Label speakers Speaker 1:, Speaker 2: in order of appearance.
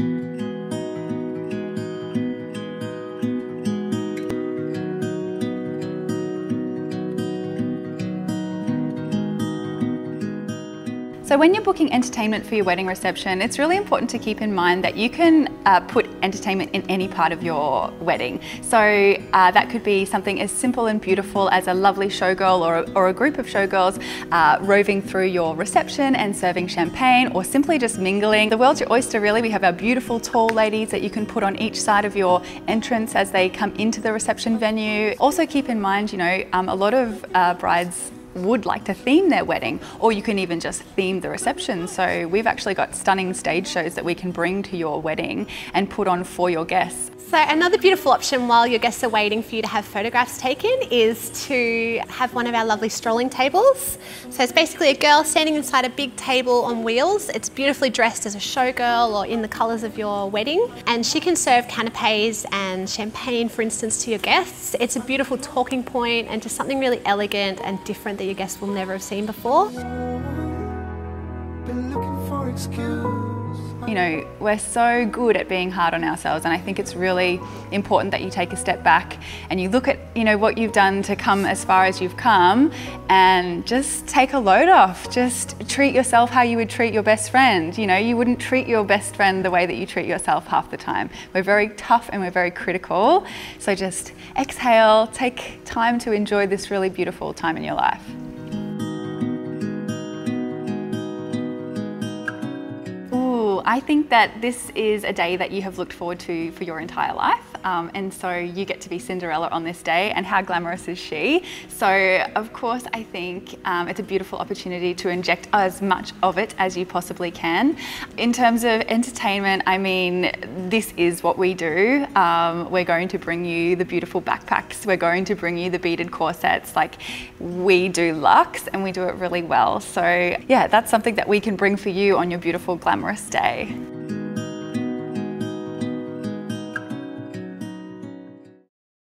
Speaker 1: thank you So when you're booking entertainment for your wedding reception, it's really important to keep in mind that you can uh, put entertainment in any part of your wedding. So uh, that could be something as simple and beautiful as a lovely showgirl or a, or a group of showgirls uh, roving through your reception and serving champagne or simply just mingling. The world's your oyster really. We have our beautiful tall ladies that you can put on each side of your entrance as they come into the reception venue. Also keep in mind, you know, um, a lot of uh, brides would like to theme their wedding, or you can even just theme the reception. So we've actually got stunning stage shows that we can bring to your wedding and put on for your guests.
Speaker 2: So another beautiful option while your guests are waiting for you to have photographs taken is to have one of our lovely strolling tables. So it's basically a girl standing inside a big table on wheels. It's beautifully dressed as a showgirl or in the colours of your wedding. And she can serve canapes and champagne, for instance, to your guests. It's a beautiful talking point and just something really elegant and different that your guests will never have seen before.
Speaker 1: You know, we're so good at being hard on ourselves and I think it's really important that you take a step back and you look at, you know, what you've done to come as far as you've come and just take a load off. Just treat yourself how you would treat your best friend. You know, you wouldn't treat your best friend the way that you treat yourself half the time. We're very tough and we're very critical. So just exhale, take time to enjoy this really beautiful time in your life. I think that this is a day that you have looked forward to for your entire life. Um, and so you get to be Cinderella on this day and how glamorous is she? So of course I think um, it's a beautiful opportunity to inject as much of it as you possibly can. In terms of entertainment, I mean, this is what we do. Um, we're going to bring you the beautiful backpacks. We're going to bring you the beaded corsets. Like we do luxe and we do it really well. So yeah, that's something that we can bring for you on your beautiful glamorous day.